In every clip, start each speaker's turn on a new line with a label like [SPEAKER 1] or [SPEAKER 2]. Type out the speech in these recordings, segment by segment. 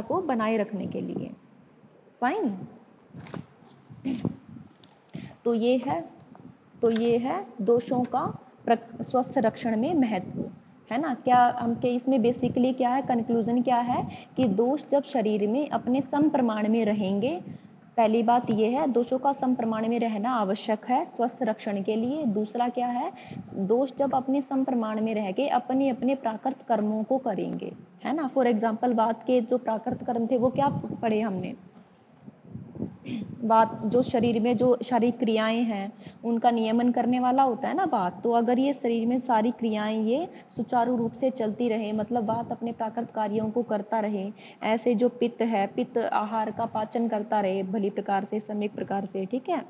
[SPEAKER 1] को बनाए रखने के लिए। फाइन तो ये है तो ये है दोषों का स्वस्थ रक्षण में महत्व, है ना? क्या हम, के इसमें बेसिकली क्या है कंक्लूजन क्या है कि दोष जब शरीर में अपने सम प्रमाण में रहेंगे, पहली बात यह है, दोषों का सम प्रमाण में रहना आवश्यक है स्वस्थ रक्षण के लिए। दूसरा क्या है, दोष जब अपने सम प्रमाण में रह के अपने अपने प्राकृत कर्मों को करेंगे। है ना? फॉर एग्ज़ाम्पल बात के जो प्राकृत कर्म थे, वो क्या पढ़े हमने? बात जो शरीर में जो शारीरिक क्रियाएँ हैं, उनका नियमन करने वाला होता है ना बात? तो अगर ये शरीर में सारी क्रियाएँ ये सुचारू रूप से चलती रहे मतलब बात अपने प्राकृत कार्यों को करता रहे, ऐसे जो पित्त है, पित्त आहार का पाचन करता रहे, भली प्रकार से, सम्यक प्रकार से, ठीक है?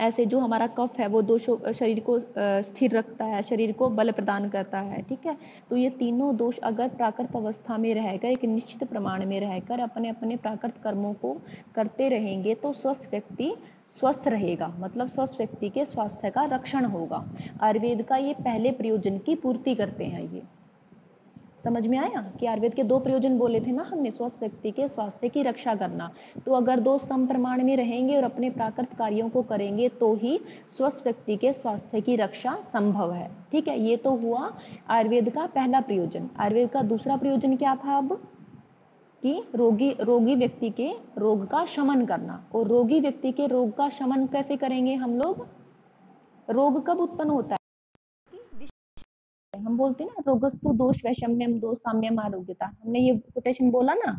[SPEAKER 1] ऐसे जो हमारा कफ है, वो दोष शरीर को स्थिर रखता है, शरीर को बल प्रदान करता है, ठीक है? तो ये तीनों दोष अगर प्राकृत अवस्था में रहकर, एक निश्चित प्रमाण में रहकर अपने अपने प्राकृत कर्मों को करते रहेंगे तो स्वस्थ व्यक्ति स्वस्थ रहेगा। मतलब स्वस्थ व्यक्ति के स्वास्थ्य का रक्षण होगा। आयुर्वेद का ये पहले प्रयोजन की पूर्ति करते हैं ये। समझ में आया कि आयुर्वेद के दो प्रयोजन बोले थे ना हमने, स्वस्थ व्यक्ति के स्वास्थ्य की रक्षा करना। तो अगर दो सम प्रमाण में रहेंगे और अपने प्राकृत कार्यों को करेंगे तो ही स्वस्थ व्यक्ति के स्वास्थ्य की रक्षा संभव है। ठीक है, ये तो हुआ आयुर्वेद का पहला प्रयोजन। आयुर्वेद का दूसरा प्रयोजन क्या था अब? कि रोगी रोगी व्यक्ति के रोग का शमन करना। और रोगी व्यक्ति के रोग का शमन कैसे करेंगे हम लोग? रोग कब उत्पन्न होता है? हम बोलते हैं ना, रोगस्तु दोष वैषम्यम दोष साम्यम आरोग्यता। हमने ये कोटेशन बोला ना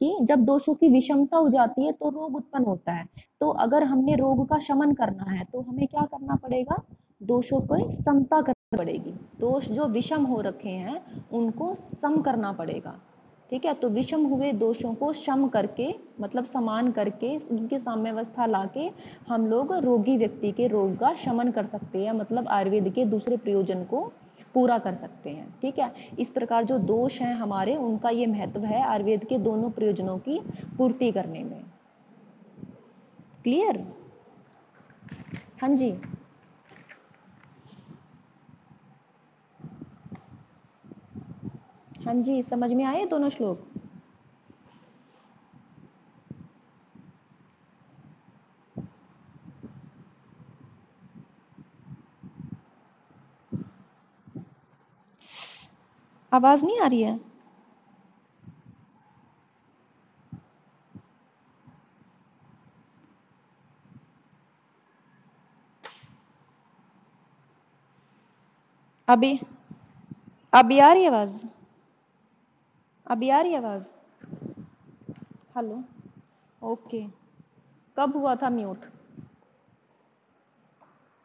[SPEAKER 1] कि जब दोषों की विषमता हो जाती है तो रोग उत्पन्न होता है। तो अगर हमने रोग का शमन करना है तो हमें क्या करना पड़ेगा? दोषों को समता करनी पड़ेगी। दोष जो विषम हो रखे हैं, उनको सम करना पड़ेगा। ठीक है? तो विषम हुए दोषों को शम करके मतलब समान करके, उनके साम्यावस्था लाके हम लोग रोगी व्यक्ति के रोग का शमन कर सकते हैं। मतलब आयुर्वेद के दूसरे प्रयोजन को पूरा कर सकते हैं, ठीक है? इस प्रकार जो दोष हैं हमारे, उनका ये महत्व है आयुर्वेद के दोनों प्रयोजनों की पूर्ति करने में। क्लियर हाँ जी। हाँ जी, समझ में आए दोनों श्लोक? आवाज़ नहीं आ रही है? अभी अभी आ रही आवाज़? अभी आ रही आवाज़? हेलो ओके कब हुआ था म्यूट?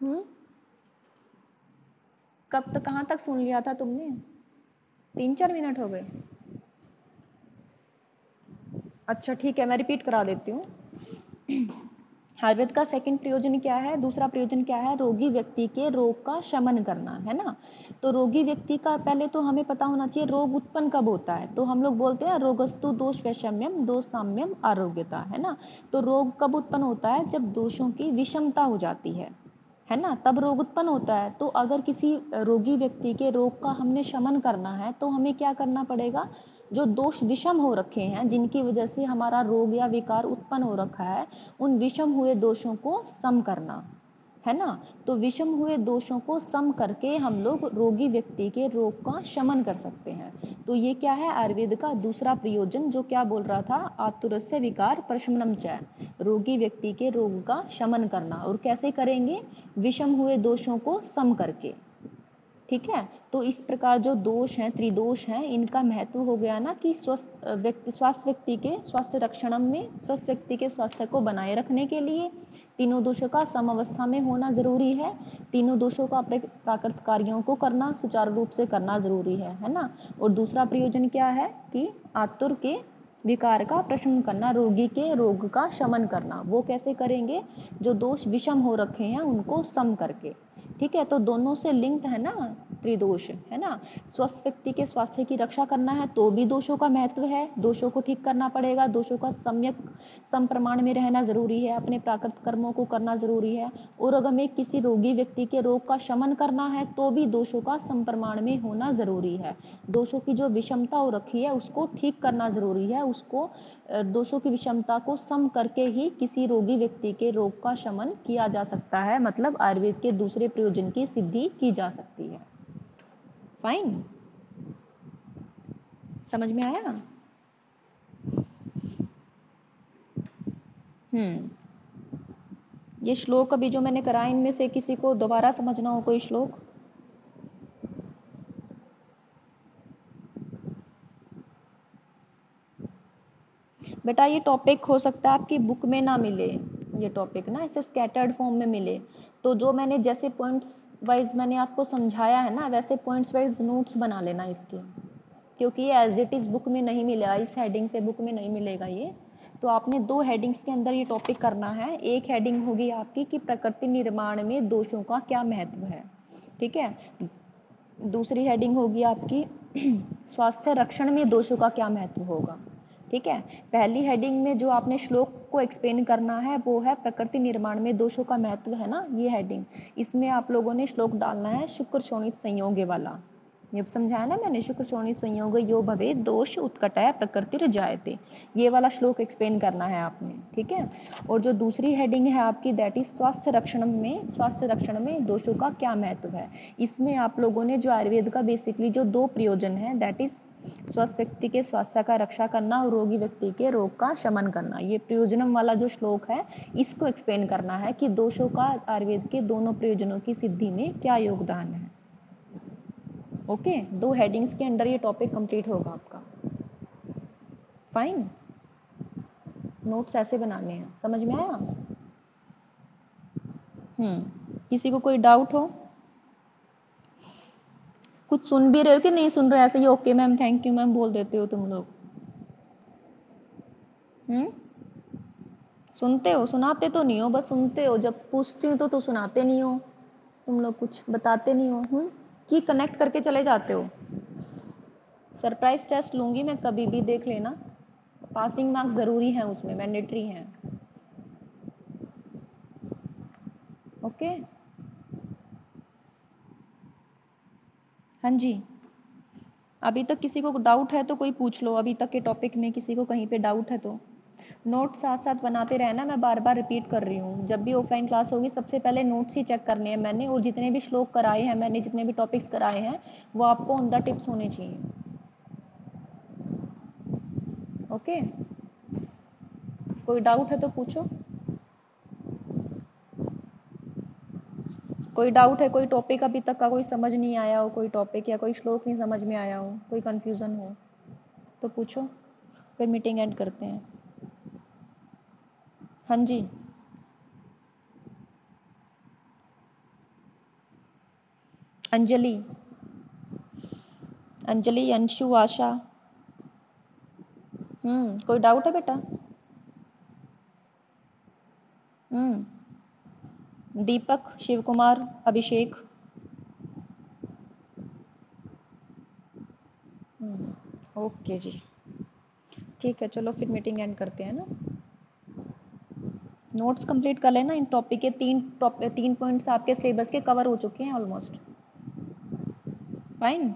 [SPEAKER 1] हम्म? कब तक, कहाँ तक सुन लिया था तुमने? तीन चार मिनट हो गए। अच्छा ठीक है, मैं रिपीट करा देती हूँ। आयुर्वेद का सेकंड प्रयोजन क्या है? दूसरा प्रयोजन क्या है? रोगी व्यक्ति के रोग का शमन करना, है ना? तो रोगी व्यक्ति का पहले तो हमें पता होना चाहिए, रोग उत्पन्न कब होता है? तो हम लोग बोलते हैं, रोगस्तु, दोष, वैषम्यम, दोष, साम्यम, आरोग्यता, है ना? तो रोग कब उत्पन्न होता है? जब दोषों की विषमता हो जाती है। है ना? तब रोग उत्पन्न होता है। तो अगर किसी रोगी व्यक्ति के रोग का हमने शमन करना है तो हमें क्या करना पड़ेगा? जो दोष विषम हो रखे हैं, जिनकी वजह से हमारा रोग या विकार उत्पन्न हो रखा है, उन विषम हुए दोषों को सम करना। है ना? तो विषम हुए दोषों को सम करके हम लोग रोगी व्यक्ति के रोग का शमन कर सकते हैं। तो ये क्या है? आयुर्वेद का दूसरा प्रयोजन जो क्या बोल रहा था? आतुरस्य विकार प्रशमनम च। रोगी व्यक्ति के रोग का शमन करना। और कैसे करेंगे? विषम हुए दोषों को सम करके। ठीक है? तो इस प्रकार जो दोष हैं, त्रिदोष हैं, इनका महत्व हो गया ना कि स्वस्थ, व्यक्ति, स्वास्थ्य व्यक्ति के स्वास्थ्य रक्षणम में, स्वस्थ व्यक्ति के स्वास्थ्य को बनाए रखने के लिए। तीनों दोषों का सम अवस्था में होना ज़रूरी है। तीनों दोषों का प्राकृत कार्यों को करना, सुचारू रूप से करना ज़रूरी है है ना? और दूसरा प्रयोजन क्या है कि आतुर के विकार का प्रश्न करना, रोगी के रोग का शमन करना, वो कैसे करेंगे? जो दोष विषम हो रखे हैं उनको सम करके। ठीक है तो दोनों से लिंक है ना? त्रिदोष है ना? स्वस्थ व्यक्ति के स्वास्थ्य की रक्षा करना है तो भी दोषों का महत्व है। दोषों को ठीक करना पड़ेगा। दोषों का सम्यक संप्रमाण में रहना ज़रूरी है। अपने प्राकृत कर्मों को करना ज़रूरी है। और अगर हमें किसी रोगी व्यक्ति के रोग का शमन करना है तो भी दोषों का संप्रमाण में होना ज़रूरी है। दोषों की जो विषमता रखी है, उसको ठीक करना ज़रूरी है। उसको दोषों की विषमता को सम करके ही किसी रोगी व्यक्ति के रोग का शमन किया जा सकता है। मतलब आयुर्वेद के दूसरे प्रयोजन की सिद्धि की जा सकती है। फाइन समझ में आया? हम्म। ये श्लोक अभी जो मैंने करा, इनमें से किसी को दोबारा समझना हो कोई श्लोक? बेटा, ये टॉपिक हो सकता है आपकी बुक में ना मिले। ये टॉपिक ना ऐसे स्कैटर्ड फॉर्म में मिले। तो जो मैंने जैसे पॉइंट्स वाइज मैंने आपको समझाया है ना, वैसे पॉइंट्स वाइज नोट्स बना लेना इसके। क्योंकि ये एज इट इज़ बुक में नहीं मिलेगा इस हेडिंग से बुक में नहीं मिलेगा ये। तो आपने दो हेडिंग्स के अंदर ये टॉपिक करना है। एक हेडिंग होगी आपकी कि प्रकृति निर्माण में दोषों का क्या महत्व है। ठीक है? दूसरी हेडिंग होगी आपकी स्वास्थ्य रक्षण में दोषों का क्या महत्व होगा। ठीक है? पहली हेडिंग में जो आपने श्लोक को एक्सप्लेन करना है, वो है प्रकृति निर्माण में दोषों का महत्व, है ना? ये हेडिंग इसमें आप लोगों ने श्लोक डालना है, शुक्र शोणित संयोग वाला। ये समझाया ना मैंने? शुक्र शोणित संयोग यो भवे, दोष उत्कटय प्रकृति रजायते। ये वाला श्लोक एक्सप्लेन करना है आपने, ठीक है? और जो दूसरी हेडिंग है आपकी दैट इज़ स्वास्थ्य रक्षण में, स्वास्थ्य रक्षण में दोषों का क्या महत्व है? इसमें आप लोगों ने जो आयुर्वेद का बेसिकली जो दो प्रयोजन है दैट इज़ स्वस्थ व्यक्ति के स्वास्थ्य का रक्षा करना और रोगी व्यक्ति के रोग का शमन करना। ये प्रयोजनम वाला जो श्लोक है, इसको एक्सप्लेन करना है कि दोषों का आयुर्वेद के दोनों प्रयोजनों की सिद्धि में क्या योगदान है। ओके दो हेडिंग्स के अंडर ये टॉपिक कंप्लीट होगा आपका। फाइन नोट्स ऐसे बनाने हैं। समझ में आया? हम्म। किसी को कोई डाउट हो? कुछ सुन भी रहे हो कि नहीं सुन रहे ऐसे ही, okay ma'am thank you ma'am, बोल देते हो तुम लोग। हम्म? सुनते हो? सुनाते तो नहीं हो, बस सुनते हो। जब पूछती हूँ तो तो सुनाते नहीं हो। तुम लोग कुछ बताते नहीं हो। हम्म? की कनेक्ट करके चले जाते हो? सरप्राइज़ टेस्ट लूँगी मैं, कभी भी देख लेना। पासिंग मार्क्स ज़रूरी हैं उसमें मैंडेटरी हैं। Okay okay? हाँ जी। अभी तक किसी को डाउट है तो कोई पूछ लो। अभी तक के टॉपिक में किसी को कहीं पे डाउट है तो। नोट साथ साथ बनाते रहना, मैं बार बार रिपीट कर रही हूँ। जब भी ऑफलाइन क्लास होगी, सबसे पहले नोट्स ही चेक करने हैं मैंने और जितने भी श्लोक कराए हैं, मैंने जितने भी टॉपिक्स कराए हैं, वो आपको ऑन द टिप्स होने चाहिए। ओके कोई डाउट है तो पूछो। कोई डाउट है, कोई टॉपिक अभी तक का कोई समझ नहीं आया हो, कोई टॉपिक या कोई श्लोक नहीं समझ में आया हो, कोई कंफ्यूजन हो तो पूछो, फिर मीटिंग एंड करते हैं। हाँ जी। अंजलि। अंजलि, अंशु, आशा। हम्म कोई डाउट है बेटा? हम्म। दीपक शिव कुमार अभिषेक। हम्म, ओके जी। ठीक है चलो फिर मीटिंग एंड करते हैं ना। नोट्स कंप्लीट कर लेना इन टॉपिक के तीन टॉप तीन पॉइंट्स आपके सिलेबस के कवर हो चुके हैं ऑलमोस्ट फाइन